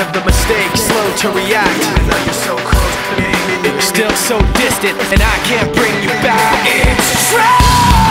of the mistake, slow to react. You're Still so distant, and I can't bring you back. It's true!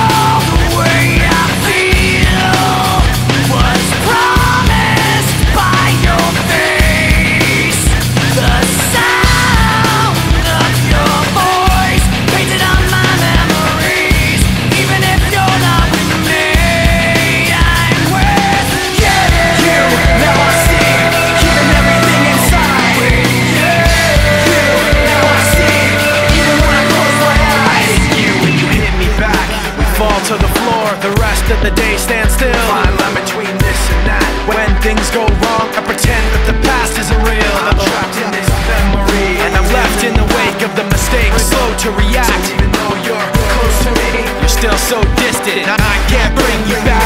floor. The rest of the day stands still. My line between this and that. When things go wrong I pretend that the past isn't real. I'm trapped in this memory And I'm left in the wake of the mistakes. Slow to react Even though you're close to me. You're still so distant I can't bring you back.